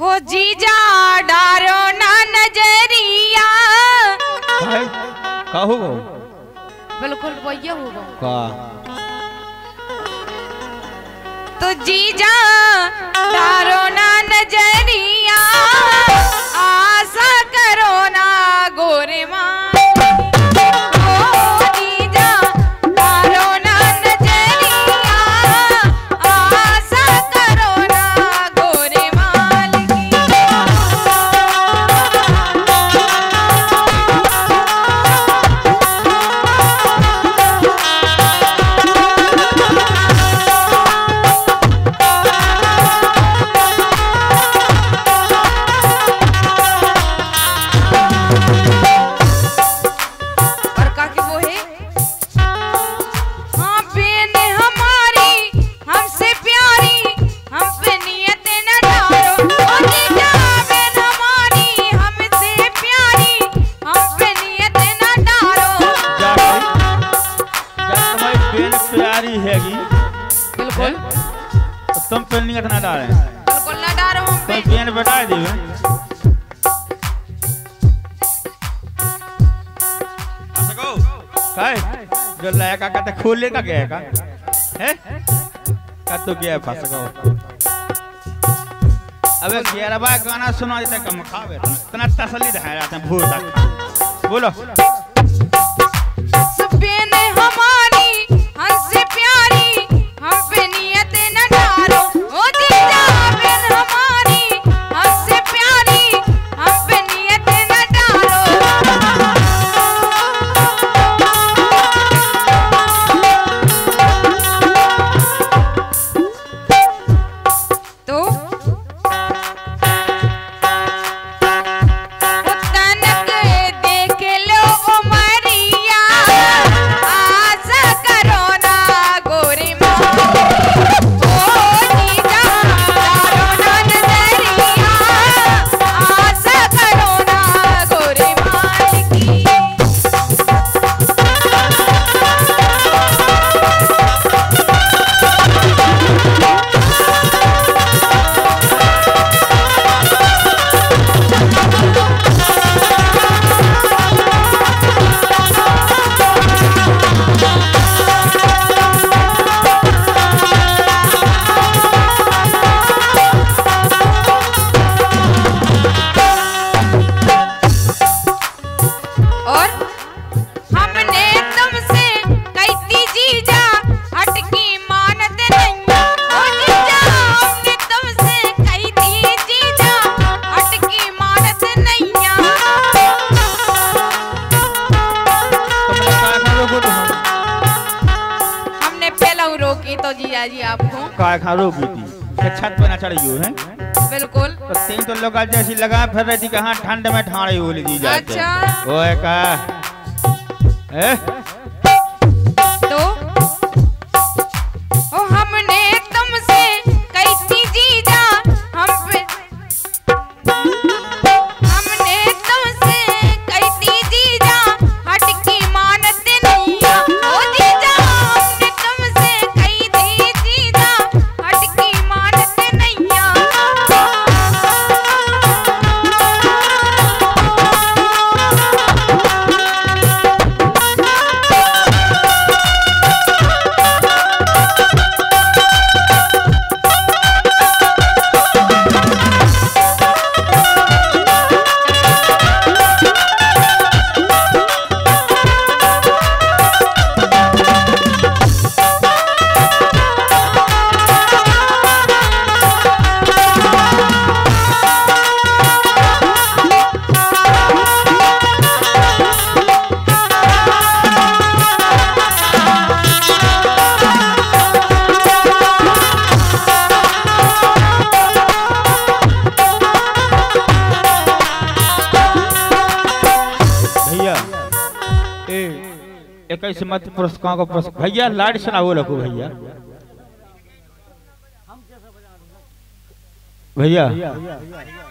हो जीजा डारो ना नज़रिया। काहे का हो गो बिल्कुल वही होगा का? तो जीजा डारो ना नज़रिया। तुम पे नियत ना डालें बिल्कुल न डारो हम पे तुम बेन बैठा देवे काय? जो लाया का कहते खोले का गया का? है? का तो गया फंस गो अबे ग्यारह गाना सुना देता कम खावे इतना तसल्ली दिखाया जाता है भूल तक बोलो। थी कि छत पे ना चढ़ी हो हैं? बिल्कुल। तो तीन तो लोग आज जैसी लगा फिर रही थी कहाँ ठंड में ठाड़ी हो दी जाते अच्छा। ओए का? ए? इक्कीस मत पुरस्कार को भैया लाड सुनाओ रखो भैया। भैया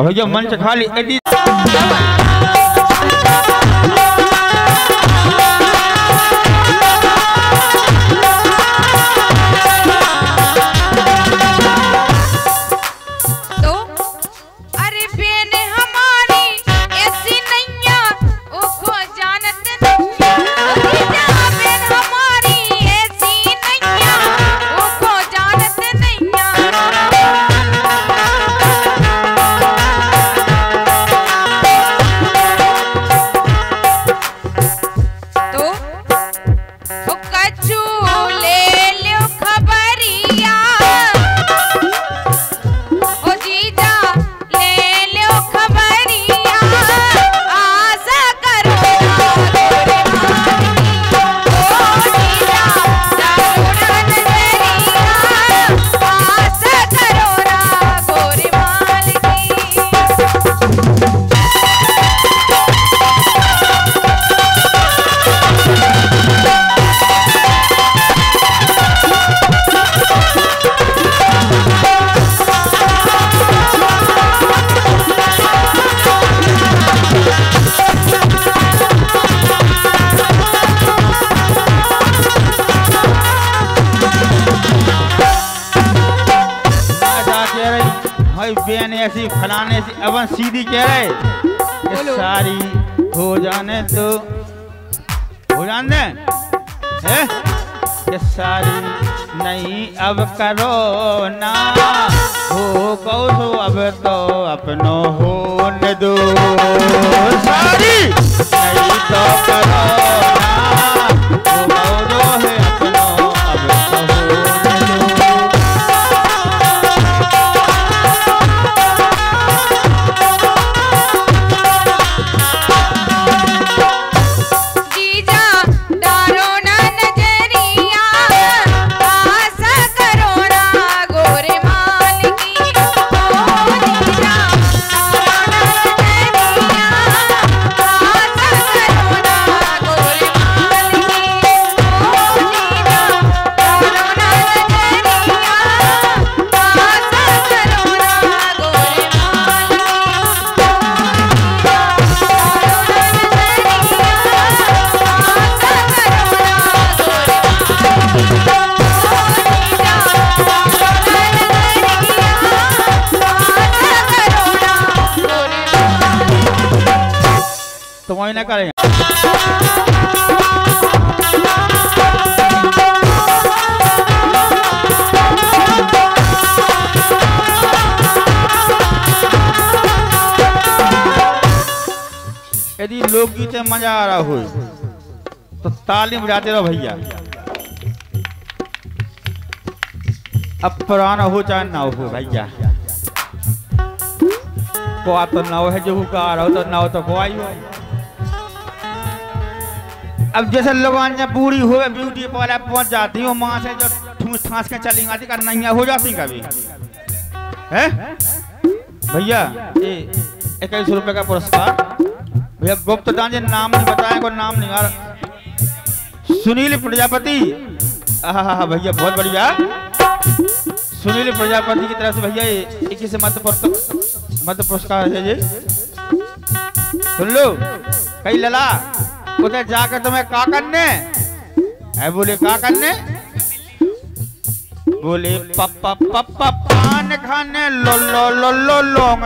भैया मंच खाली बेन ऐसी फलाने से अवन सीधी कह रहे ये सारी हो जाने तो हो जाने? है? ये सारी नहीं अब करो ना। हो कहो अब तो अपनो होने दो। सारी नहीं तो करो। तो वही ना करें। यदि लोकगीत में मज़ा आ रहा हो तो ताली बजाते रहो भैया। अब पुराना हो चाहे ना हो भैया। को तो ना है जो गा रहा हो तो ना हो तो को आई हो। अब जैसे लोग बूढ़ी हुए ब्यूटी पार्लर पहुँच जाती हो, माँ से जो ठूस ठास के चली कर नहीं हो जाती कभी। है? भैया इक्कीस रुपए का पुरस्कार। भैया, गुप्त दान जी नाम नहीं बताए को नाम नहीं रहा सुनील प्रजापति। आहा भैया, बहुत बढ़िया। सुनील प्रजापति की तरफ़ से भैया इक्कीस मध्य मध्य पुरस्कार है ये सुन लो, कई लला। उधर जाकर तुम्हें का करने है बोले का करने बोले पप्पा पप्पा, पान खाने, लो लो लो लो, लोंग।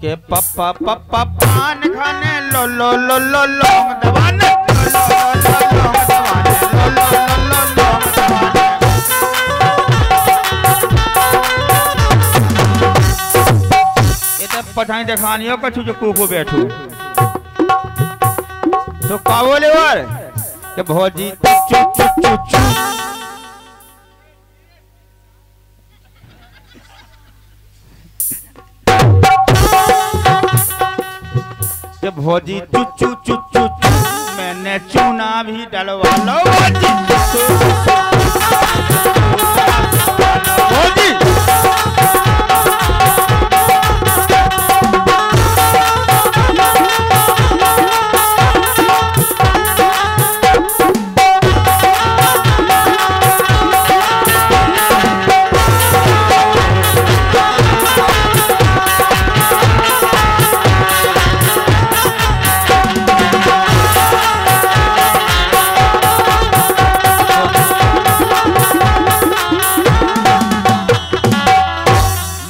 के पप्पा पप्पा, पान खाने, लो लो लो लो, लोंग दबाने लो लो लो लो। पठाई दिखानी हो कछु जो कुको बैठू। तो का बोले और के भौजी चु चु चु चु के भौजी चु चु चु चु मैंने चूना भी डलवा लो, भौजी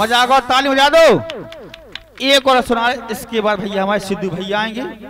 मज़ाक और ताली बजा दो। एक और सुना, इसके बाद भैया हमारे सिद्धू भैया आएँगे।